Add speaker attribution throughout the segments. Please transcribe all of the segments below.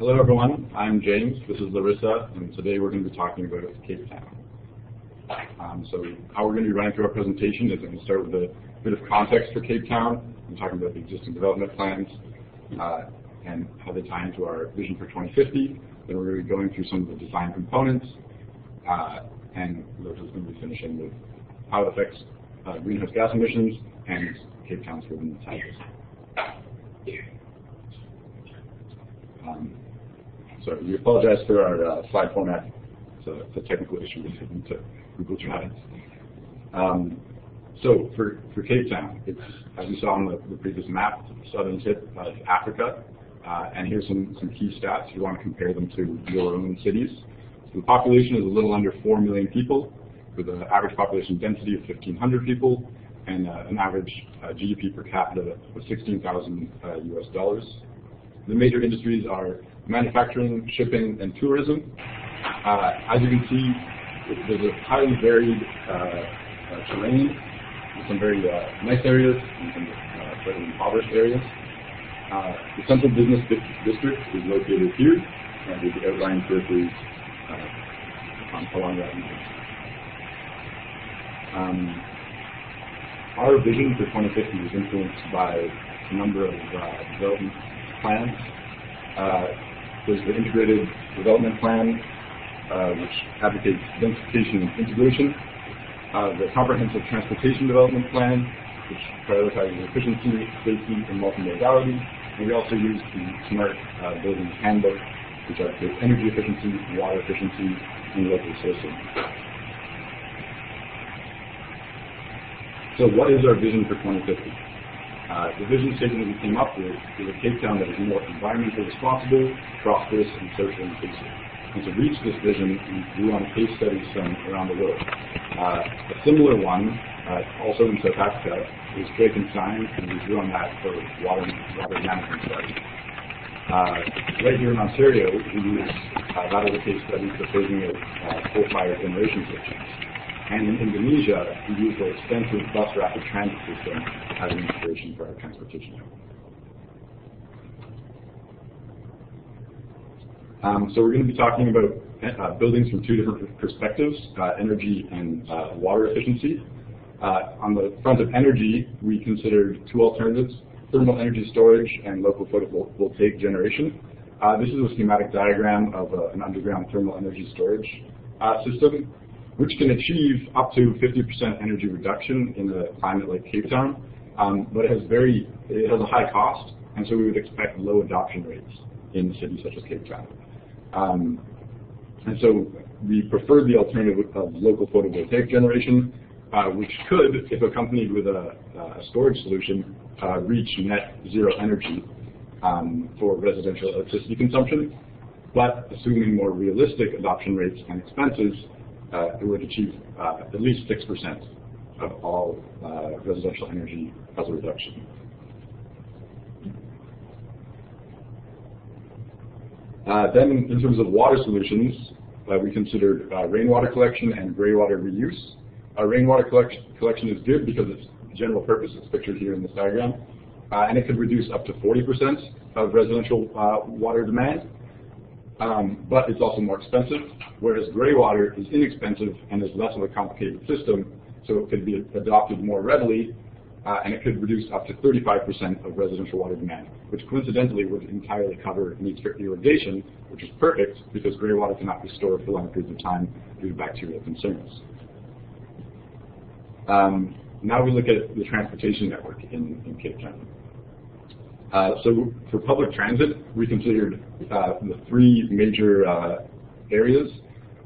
Speaker 1: Hello everyone, I'm James, this is Larissa, and today we're going to be talking about Cape Town. Um, so how we're going to be running through our presentation is I'm going to start with a bit of context for Cape Town. I'm talking about the existing development plans uh, and how they tie into our vision for 2050. Then we're going to be going through some of the design components, uh, and Larissa's going to be finishing with how it affects uh, greenhouse gas emissions and Cape Town's urban targets. Um, so we apologize for our uh, slide format. It's a, it's a technical issue with to Google Drive. Um, so for, for Cape Town, it's, as you saw on the, the previous map, the southern tip of Africa. Uh, and here's some, some key stats you want to compare them to your own cities. So the population is a little under 4 million people, with an average population density of 1,500 people, and uh, an average uh, GDP per capita of 16,000 US uh, dollars. The major industries are manufacturing, shipping, and tourism. Uh, as you can see, there's a highly varied uh, uh, terrain, some very nice areas and some very impoverished areas. The central business di district is located here, and with the outlying peripheries along that region. Um, our vision for 2050 is influenced by a number of development plans. There's the integrated development plan, uh, which advocates densification and integration. Uh, the comprehensive transportation development plan, which prioritizes efficiency, safety, and multimodality. And we also use the smart uh, building handbook, which advocates energy efficiency, water efficiency, and local sourcing. So what is our vision for 2050? Uh, the vision statement we came up with is a Cape Town that is more environmentally responsible, prosperous, and socially inclusive. And to reach this vision, we drew on case studies from around the world. Uh, a similar one, uh, also in South Africa, is Drakenstein, and we drew on that for water, water management studies. Uh, right here in Ontario, we use uh, that as a case study for phasing of uh, coal-fired generation stations. And in Indonesia, we use the extensive bus rapid transit system as an inspiration for our transportation Um, so we're going to be talking about uh, buildings from two different perspectives, uh, energy and uh, water efficiency. Uh, on the front of energy, we considered two alternatives, thermal energy storage and local photovoltaic generation. Uh, this is a schematic diagram of uh, an underground thermal energy storage system which can achieve up to 50% energy reduction in a climate like Cape Town, um, but it has very it has a high cost, and so we would expect low adoption rates in cities such as Cape Town. Um, and so we prefer the alternative of local photovoltaic generation, uh, which could, if accompanied with a, a storage solution, uh, reach net zero energy um, for residential electricity consumption. But assuming more realistic adoption rates and expenses, it would achieve uh, at least 6% of all uh, residential energy as a reduction. Uh, then in terms of water solutions, uh, we considered uh, rainwater collection and greywater reuse. rainwater collection, collection is good because it's general purpose, it's pictured here in this diagram, and it could reduce up to 40% of residential water demand. Um, but it's also more expensive, whereas gray water is inexpensive and is less of a complicated system, so it could be adopted more readily, uh, and it could reduce up to 35% of residential water demand, which coincidentally would entirely cover needs for irrigation, which is perfect because gray water cannot be stored for long periods of time due to bacterial concerns. Um, now we look at the transportation network in, in Cape Town. Uh, so for public transit, we considered uh, the three major uh, areas.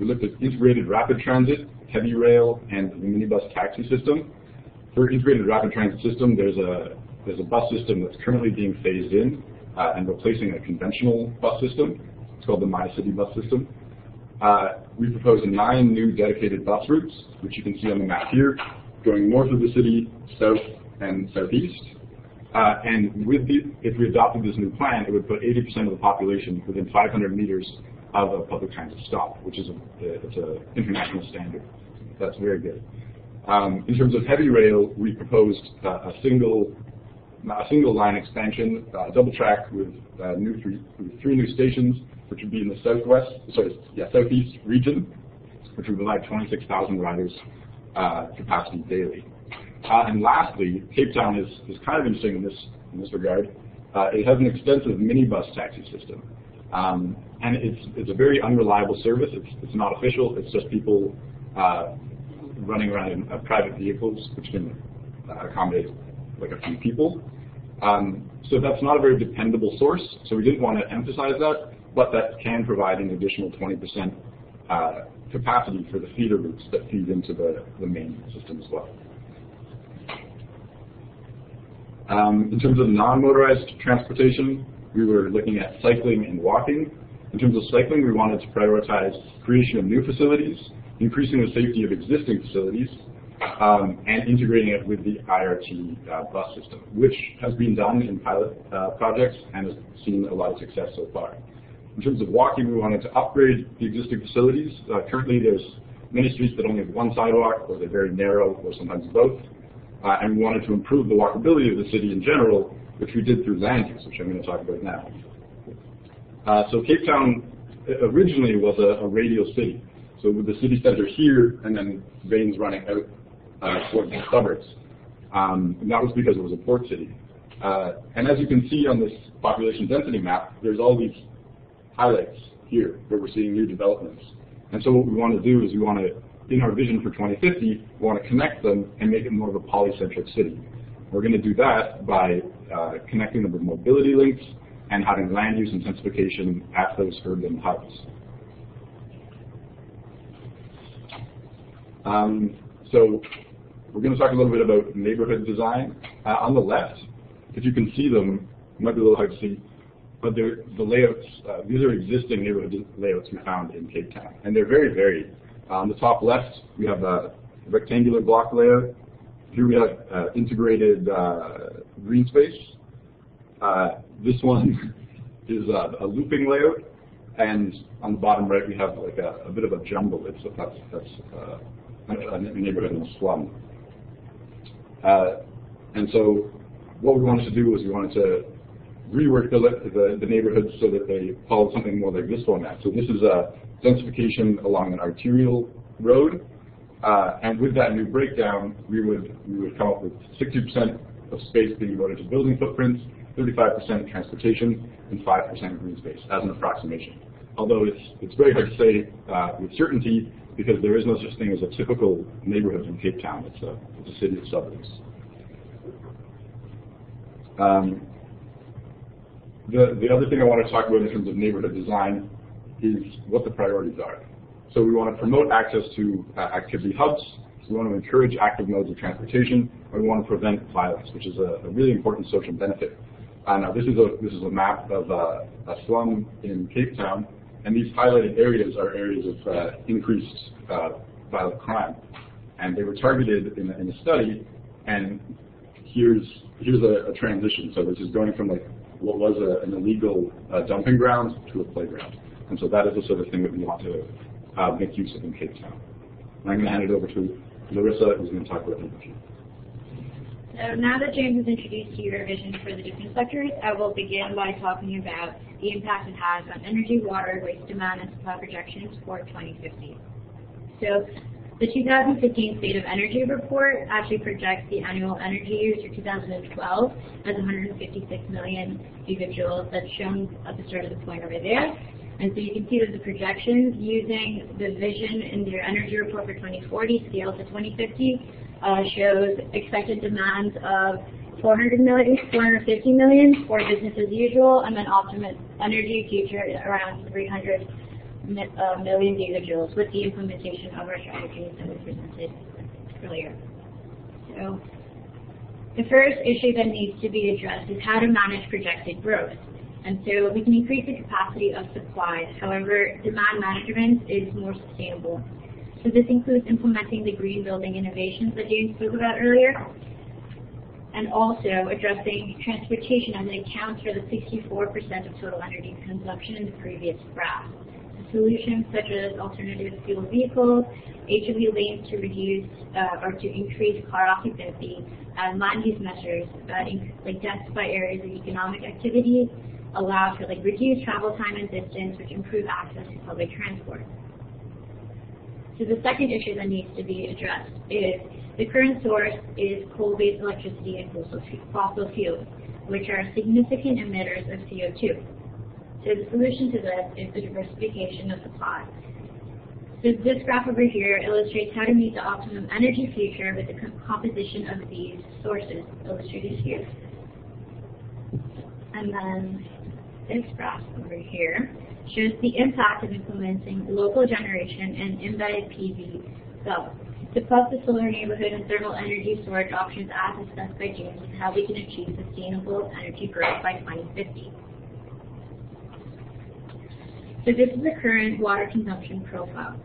Speaker 1: We looked at integrated rapid transit, heavy rail, and the minibus taxi system. For integrated rapid transit system, there's a there's a bus system that's currently being phased in uh, and replacing a conventional bus system. It's called the MyCiTi Bus System. Uh, we propose nine new dedicated bus routes, which you can see on the map here, going north of the city, south, and southeast. Uh, and with the, if we adopted this new plan, it would put 80% of the population within 500 meters of a public transit stop, which is a, it's an international standard. That's very good. Um, in terms of heavy rail, we proposed uh, a single a single line expansion, uh, double track with uh, new three, with three new stations, which would be in the southwest, sorry, yeah, southeast region, which would provide 26,000 riders uh, capacity daily. Uh, and lastly, Cape Town is, is kind of interesting in this, in this regard. Uh, it has an extensive minibus taxi system. Um, and it's, it's a very unreliable service. It's, it's not official. It's just people uh, running around in uh, private vehicles, which can uh, accommodate like a few people. Um, so that's not a very dependable source. So we didn't want to emphasize that, but that can provide an additional 20% uh, capacity for the feeder routes that feed into the, the main system as well. Um, in terms of non-motorized transportation, we were looking at cycling and walking. In terms of cycling, we wanted to prioritize creation of new facilities, increasing the safety of existing facilities, um, and integrating it with the IRT uh, bus system, which has been done in pilot uh, projects and has seen a lot of success so far. In terms of walking, we wanted to upgrade the existing facilities. Uh, currently, there's many streets that only have one sidewalk, or they're very narrow, or sometimes both. Uh, and we wanted to improve the walkability of the city in general, which we did through land use, which I'm going to talk about now. Uh, so Cape Town originally was a, a, radial city. So with the city center here, and then veins running out uh, towards the suburbs. Um, and that was because it was a port city. Uh, and as you can see on this population density map, there's all these highlights here where we're seeing new developments. And so what we want to do is we want to in our vision for 2050, we want to connect them and make it more of a polycentric city. We're going to do that by uh, connecting them with mobility links and having land use intensification at those urban hubs. Um, so we're going to talk a little bit about neighborhood design. Uh, on the left, if you can see them, it might be a little hard to see, but the layouts, uh, these are existing neighborhood layouts we found in Cape Town, and they're very varied. On the top left, we have a rectangular block layout. Here we have uh, integrated uh, green space. Uh, this one is a, a, looping layout, and on the bottom right we have like a, a bit of a jumble. It's that's that's uh, a neighborhood in a slum. Uh, and so, what we wanted to do was we wanted to rework the, the, the neighborhoods so that they follow something more like this format. So this is a densification along an arterial road. Uh, and with that new breakdown, we would we would come up with 60% of space being devoted to building footprints, 35% transportation, and 5% green space as an approximation. Although it's it's very hard to say uh, with certainty because there is no such thing as a typical neighborhood in Cape Town. It's a it's a city of suburbs. Um, the the other thing I want to talk about in terms of neighborhood design is what the priorities are. So we want to promote access to uh, activity hubs. We want to encourage active modes of transportation. And we want to prevent violence, which is a, a really important social benefit. Uh, now this is a this is a map of uh, a slum in Cape Town, and these highlighted areas are areas of uh, increased uh, violent crime, and they were targeted in, in a study. And here's here's a, a, transition. So this is going from like what was a, an illegal uh, dumping ground to a playground. And so that is the sort of thing that we want to uh, make use of in Cape Town. And I'm going to hand it over to Larissa, who's going to talk about energy.
Speaker 2: So now that James has introduced you your vision for the different sectors, I will begin by talking about the impact it has on energy, water, waste demand, and supply projections for 2050. So the 2015 State of Energy Report actually projects the annual energy use for 2012 as 156 million gigajoules. That's shown at the start of the point over there. And so you can see that the projections using the vision in their energy report for 2040 scale to 2050 uh, shows expected demands of 400 million, 450 million for business as usual, and then optimum energy future around 300 uh, million gigajoules with the implementation of our strategies that we presented earlier. So the first issue that needs to be addressed is how to manage projected growth. And so we can increase the capacity of supply. However, demand management is more sustainable. So this includes implementing the green building innovations that James spoke about earlier, and also addressing transportation as it accounts for the 64% of total energy consumption in the previous graph. Solutions such as alternative fuel vehicles, HOV lanes to reduce uh, or to increase car occupancy, and land use measures that in- like densify areas of economic activity, allow for like reduced travel time and distance, which improve access to public transport. So the second issue that needs to be addressed is the current source is coal-based electricity and fossil fuels, which are significant emitters of CO2. So the solution to this is the diversification of supply. So this graph over here illustrates how to meet the optimum energy future with the composition of these sources illustrated here. And then this graph over here shows the impact of implementing local generation and embedded PV cells to plus the solar neighborhood and thermal energy storage options as discussed by James how we can achieve sustainable energy growth by 2050. So this is the current water consumption profile.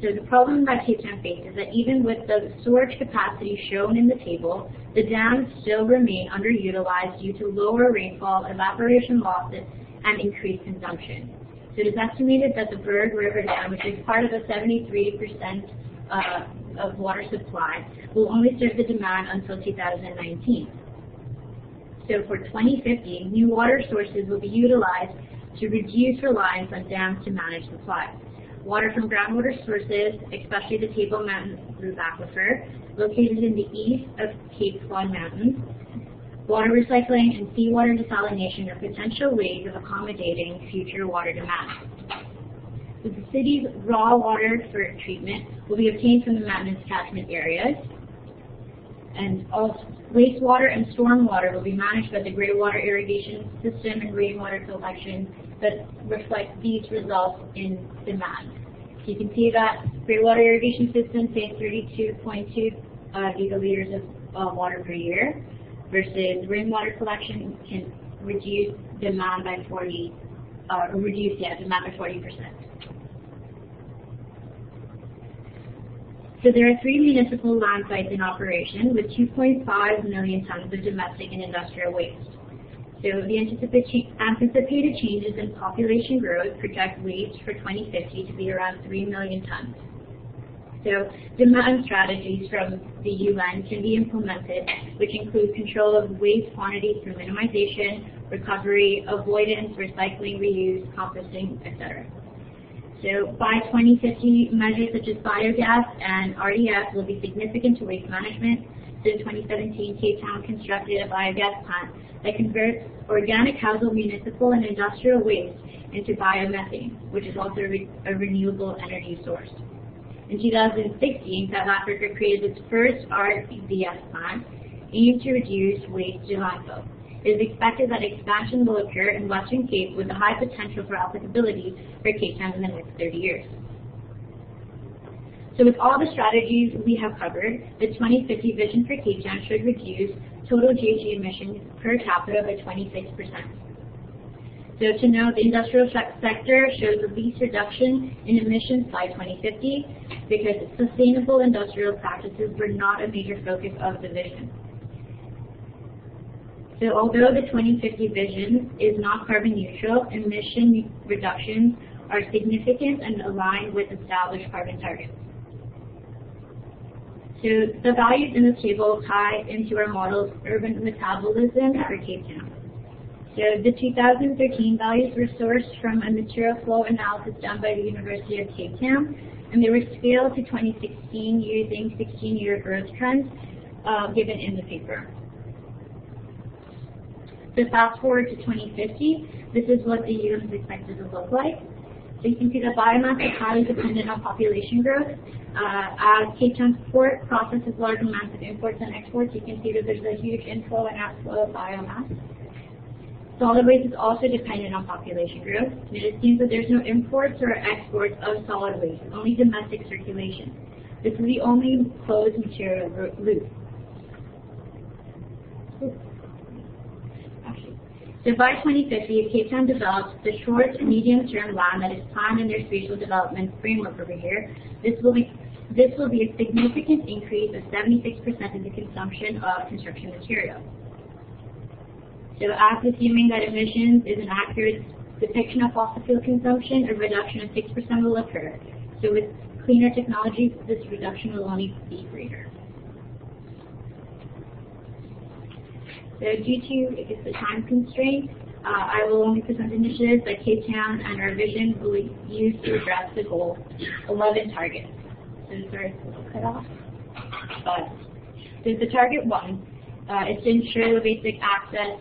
Speaker 2: So the problem that Cape Town faces is that even with the storage capacity shown in the table, the dams still remain underutilized due to lower rainfall, evaporation losses, and increased consumption. So it is estimated that the Berg River Dam, which is part of the 73% uh, of water supply, will only serve the demand until 2019. So for 2050, new water sources will be utilized to reduce reliance on dams to manage supply. Water from groundwater sources, especially the Table Mountain Group Aquifer, located in the east of Cape Swan Mountains, water recycling and seawater desalination are potential ways of accommodating future water demand. The city's raw water for treatment will be obtained from the mountainous catchment areas, and all wastewater and stormwater will be managed by the greywater irrigation system and rainwater collection that reflect these results in demand. So you can see that greywater irrigation system saves 32.2 uh, gigaliters of uh, water per year, versus rainwater collection can reduce demand by 40, uh, reduce yeah, demand by 40 percent. So there are three municipal land sites in operation with 2.5 million tons of domestic and industrial waste. So the anticipated changes in population growth project waste for 2050 to be around 3 million tons. So demand strategies from the UN can be implemented, which include control of waste quantity through minimization, recovery, avoidance, recycling, reuse, composting, etc. So by 2050, measures such as biogas and RDF will be significant to waste management. So in 2017, Cape Town constructed a biogas plant that converts organic household, municipal, and industrial waste into biomethane, which is also a, re a renewable energy source. In 2016, South Africa created its first RDF plant aimed to reduce waste to landfill. It is expected that expansion will occur in Western Cape with a high potential for applicability for Cape Town in the next 30 years. So with all the strategies we have covered, the 2050 vision for Cape Town should reduce total GHG emissions per capita by 26%. So to note, the industrial sector shows the least reduction in emissions by 2050 because sustainable industrial practices were not a major focus of the vision. So although the 2050 vision is not carbon neutral, emission reductions are significant and aligned with established carbon targets. So the values in this table tie into our model's urban metabolism for Cape Town. So the 2013 values were sourced from a material flow analysis done by the University of Cape Town, and they were scaled to 2016 using 16-year growth trends uh, given in the paper. So fast forward to 2050, this is what the U.S. is expected to look like. You can see that biomass is highly dependent on population growth. Uh, as Cape Town port processes large amounts of imports and exports, you can see that there's a huge inflow and outflow of biomass. Solid waste is also dependent on population growth, and it seems that there's no imports or exports of solid waste, only domestic circulation. This is the only closed material loop. So by 2050, Cape Town develops the short and medium-term land that is planned in their spatial development framework over here. This will be this will be a significant increase of 76% in the consumption of construction material. So after assuming that emissions is an accurate depiction of fossil fuel consumption, a reduction of 6% will occur. So with cleaner technologies, this reduction will only be greater. So due to, I guess, the time constraint, uh, I will only present initiatives that Cape Town and our vision will use to address the goal 11 targets. So sorry, it's cut off. But so the target one uh, is to ensure the basic access,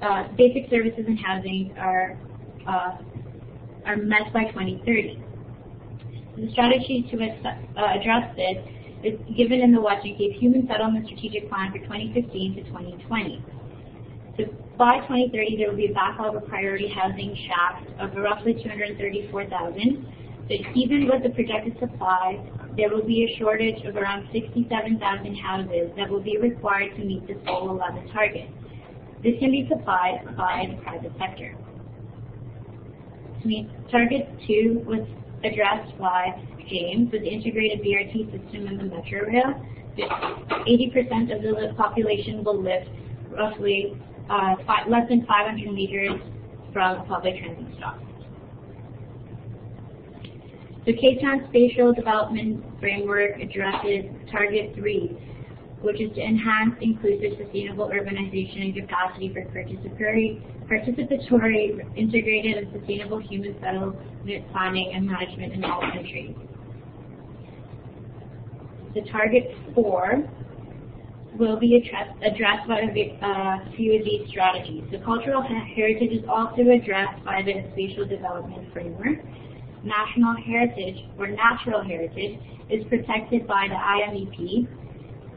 Speaker 2: uh, basic services and housing are uh, are met by 2030. The strategy to uh, address this is given in the Western Cape Human Settlement Strategic Plan for 2015 to 2020. So by 2030, there will be a backlog of priority housing shacks of roughly 234,000. But even with the projected supply, there will be a shortage of around 67,000 houses that will be required to meet the Goal 11 target. This can be supplied by the private sector. Target 2 was addressed by James with the integrated BRT system in the metro rail. 80% of the population will live roughly uh, five, less than 500 meters from public transit stops. The Cape Town Spatial Development Framework addresses Target 3, which is to enhance inclusive, sustainable urbanization and capacity for participatory, participatory integrated, and sustainable human settlement planning and management in all countries. The Target 4 will be addressed, addressed by a uh, few of these strategies. The cultural heritage is also addressed by the Spatial Development Framework national heritage or natural heritage is protected by the IMEP,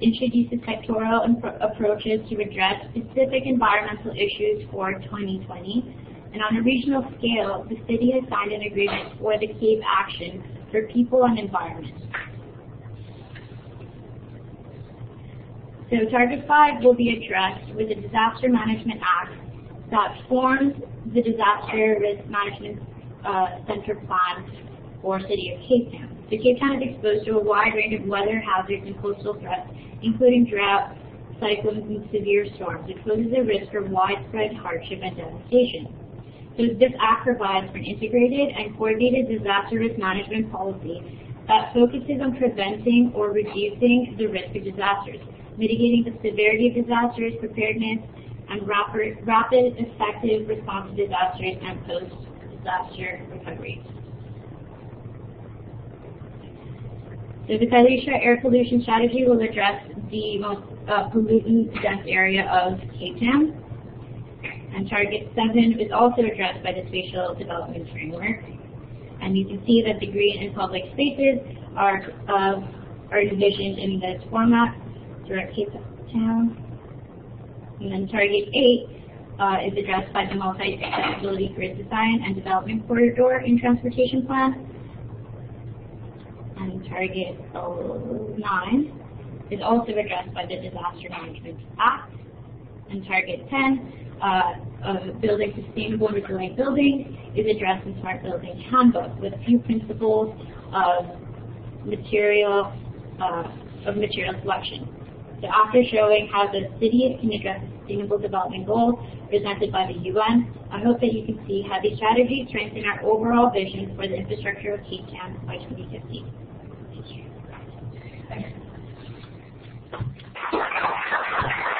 Speaker 2: introduces sectoral approaches to address specific environmental issues for 2020, and on a regional scale, the city has signed an agreement for the Cape Action for People and Environment. So Target 5 will be addressed with the Disaster Management Act that forms the Disaster Risk Management uh, center plan for City of Cape Town. So Cape Town is exposed to a wide range of weather hazards and coastal threats, including drought, cyclones, and severe storms. It poses a risk for widespread hardship and devastation. So this act provides for an integrated and coordinated disaster risk management policy that focuses on preventing or reducing the risk of disasters, mitigating the severity of disasters, preparedness, and rapid, rapid effective response to disasters and post disaster recovery. So the Khayelitsha air pollution strategy will address the most uh, pollutant-dense area of Cape Town. And Target 7 is also addressed by the Spatial Development Framework. And you can see that the green and public spaces are, uh, are envisioned in this format Cape Town. And then Target 8 uh, is addressed by the multi-accessibility grid design and development corridor in transportation plan. And target 9 is also addressed by the Disaster Management Act. And target 10, uh, of building sustainable resilient buildings, is addressed in Smart Building Handbook with a few principles of material uh, of material selection. So after showing how the city can address Sustainable Development Goals presented by the UN, I hope that you can see how these strategies strengthen our overall vision for the infrastructure of Cape Town by 2050. Thank you.